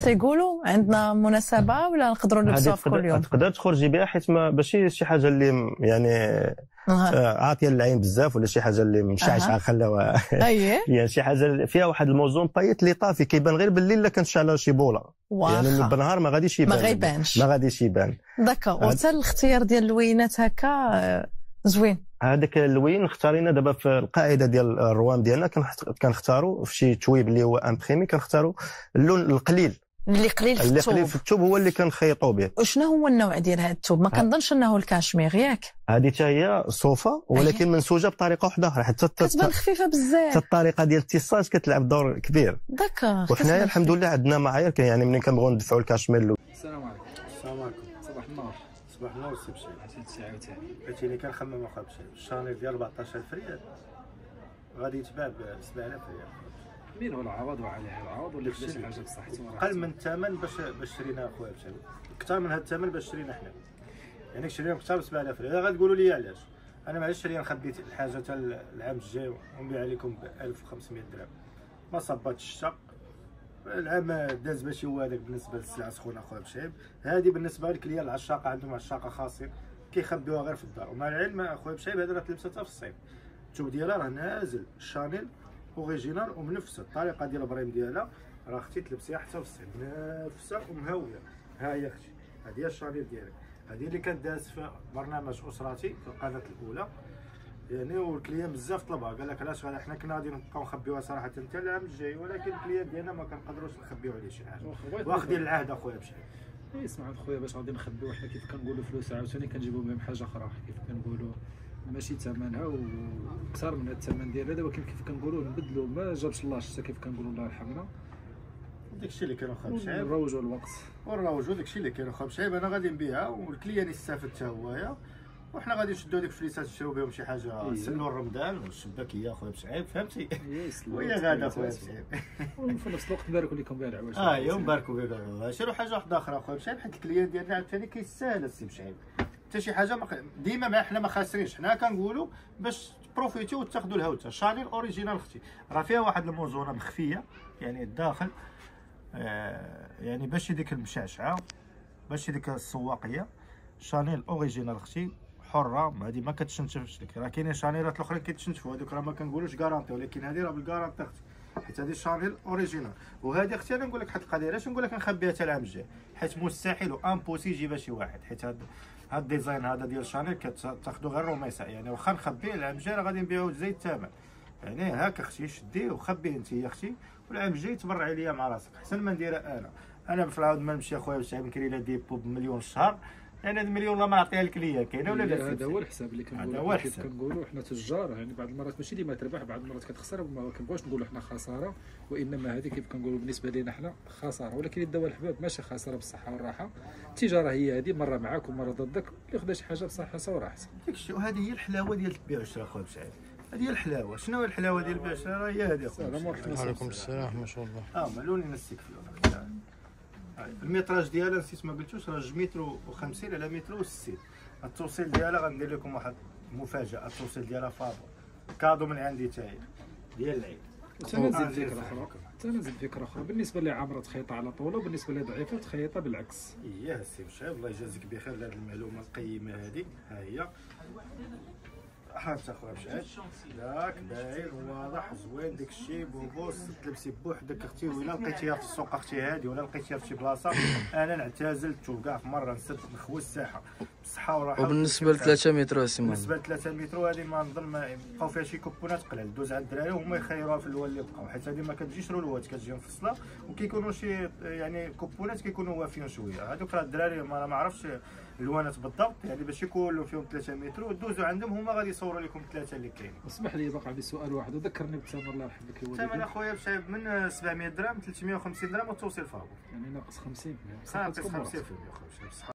تيقولوا عندنا مناسبة ولا نقدروا نلبسوها في كل يوم؟ تقدر تخرجي بها حيت ما ماشي شي حاجة اللي يعني آه، عاطية للعين بزاف ولا شي حاجة اللي مشعشعه أه. خلاوها يعني شي حاجة فيها واحد الموزون بايت اللي طافي كيبان غير بالليل إلا كانت شعله شي بولة. يعني بالنهار ما غاديش يبان. ما غيبانش. ما غاديش يبان. داكا. وحتى الاختيار ديال اللوينات هكا آه، زوين. هذاك اللوين اختارينا دابا في القاعدة ديال الروام ديالنا كنختاروا في شي ثويب اللي هو imprimé كنختاروا اللون القليل. اللي قليل في اللي قليل في الثوب هو اللي كنخيطوا به. وشنو هو النوع ديال هذا الثوب ما كنظنش انه الكاشمير ياك. هذه حتى هي صوفه ولكن منسوجة بطريقة واحدة أخرى حتى كتبان خفيفة بزاف. حتى الطريقة ديال ال tissage كتلعب دور كبير. d'accord وحنايا الحمد لله عندنا معايير يعني ملي كنبغيو ندفعوا الكاشمير السلام عليكم. السلام عليكم. صباح النور. صباح النور سي بشير. سي عاوتاني قلت لي كنخمم واخا بشير. الشانيل ديال 14000 ريال. غادي يتباع ب 7000 ريال. مين هو العوض وعليه؟ العوض ولا كدا شي حاجة بصحتي قل من الثمن باش باش شرينا أخويا بشير كثر من هذا الثمن باش شرينا حنا. يعني شرينا كثر ب 7000 ريال غتقولوا لي علاش؟ أنا معليش شرينا نخبي الحاجة حتى العام الجاي ونبيع عليكم ب 1500 درهم. ما صباتش الشتا العام داز ماشي هو هذاك بالنسبة للسلعة سخونة أخويا بشعيب هذه بالنسبة لك اللي العشاقه عندهم عشاقه خاصين. كيخبيوها غير في الدار. ومع العلم أخويا بشعيب هذه راه تلبستها في الصيف. الثوب ديالها راه نازل. شانيل. original وبنفس الطريقة ديال البريم ديالها راه أختي تلبسيها حتى في الصيف. نفسها ومهويه ها هي أختي. هذه هي الشانيل ديالك. هذه اللي كانت داز في برنامج أسرتي في القناة الأولى. يعني وال client بزاف طلبها. قال لك علاش حنا كنا غادي نبقاو نخبيوها صراحة حتى العام الجاي ولكن ال client ديالنا ما كنقدروش نخبيو عليه شي حاجة. واخدين العهد أخويا بشي اسمع خويا باش غادي نخبيو حنا كيف كنقولوا فلوس عاوتاني كنجيبو بهم حاجة أخرى كيف كنقولوا ماشي ثمنها وكثر من الثمن ديالها دابا كيف كنقولوا نبدلوا ما جابش الله حتى كيف كنقولوا الله يرحمنا. داكشي اللي كانوا خا بشعيب. نروجوا الوقت. ونروجوا داكشي اللي كانوا خا بشعيب. أنا غادي نبيعها والكليان يستافد حتى هويا وحنا غادي نشدو هذيك الفليسات نشريو بهم شي حاجة. نسلو رمضان والشباكية أخويا بشعيب. فهمتي؟ وهي غادا أخويا بشعيب. وفي نفس الوقت نباركوا لكم بها العواش آه يا نباركوا بها العواش حاجة واحدة أخرى أخويا بشعيب. حيت ال clients ديالنا عاوتاني كيستاهل السي بشعيب. حتى شي حاجة. ديما ما حنا ما خاسرينش. حنا كنقولوا باش تبروفيتيو وتاخذوا الهوته شانيل original أختي راه فيها واحد الموزونة مخفية يعني الداخل آه يعني باش ديك المشعشعه باش ديك السواقية. شانيل original أختي حرة هذه ما كتشنتفش لك. راه كاينين شانيلات الأخرين كيتشنتفوا. هذوك راه ما كنقولوش garantie ولكن هذه راه بال garantie أختي حيت هذه شانيل original وهذه أختي أنا نقول لك واحد القضية علاش نقول لك نخبيها حتى العام الجاي حيت مستحيل و impossible يجيبها شي واحد. حيت هذا هاد ال design هذا ديال شانيل كتاخذوا غير رميسه يعني واخا نخبيه العام الجاي راه غادي نبيعوه زي الثمن. يعني هاك أختي شديه وخبيه انت يا أختي والعام الجاي تبرعي ليا مع راسك. احسن ما نديرها أنا. أنا في العاود ما نمشي أخويا باش نكري dépôt بمليون الشهر. يعني هذا المليون ما نعطيها لك كاينة ولا لا هذا هو الحساب اللي كنقولوا هذا هو الحساب. كنقولوا حنا تجار يعني بعض المرات ماشي ديما تربح بعض المرات كتخسر ما كنبغيوش نقولوا حنا خسارة وإنما هذه كيف كنقولوا بالنسبة لنا حنا خسارة. ولكن الدواء الحباب ماشي خسارة بالصحة والراحة. التجارة هي هذه مرة معاك ومرة ضدك اللي خدا شي حاجة بصحة وراحه داكشي وهذه هي الحلاوة ديال البيع والشراء خويا بشعيب هذه هي الحلاوة. شنو هي الحلاوة ديال البيع والشراء هي هذه السلام عليكم السلام ما شاء الله. آه مالوني نسيك فيها الميتراج ديالها نسيت ما قلتوش راه 2 متر و50 على متر و60 التوصيل ديالها غندير لكم واحد مفاجأة التوصيل ديالها فابور كادو من عندي هي ديال العيد. تنزل فكرة أخرى. تنزل فكرة أخرى. بالنسبة اللي عامره تخيطها على طوله وبالنسبة اللي ضعيفة تخيطها بالعكس. اييه سي مشعل الله يجازيك بخير لهذه المعلومة القيمة هذه. ها هي. حاجة اخويا مشعل ياك باين واضح زوين داك الشيء بوبوس تلبسي بوحدك أختي ولا لقيتيها في السوق أختي هادي ولا لقيتيها في شي بلاصة. أنا نعتزل كاع في مرة نسد نخوي الساحة. والراحة وبالنسبة ل 3 متر اسي بالنسبة ل 3 متر هذه ما نظن ما بقاو فيها شي كوبونات قلال دوز عند الدراري وهما يخيروها في الأول اللي بقاو حيت هذه ما كتجيش رولوات كتجي مفصله وكيكونوا شي يعني كوبونات كيكونوا وافيين شوية. هذوك راه الدراري ما, ما عرفتش الوانات بالضبط يعني باش يكونوا فيهم 3 متر ودوزوا عندهم هما غادي يصوروا لكم الثلاثه اللي كاينين. اسمح لي باقي عندي سؤال واحد وذكرني بالثمن الله يرحمك الثمن أخويا بشعيب من 700 درهم 350 درهم والتوصيل فابور يعني ناقص 50% ناقص 50% اخويا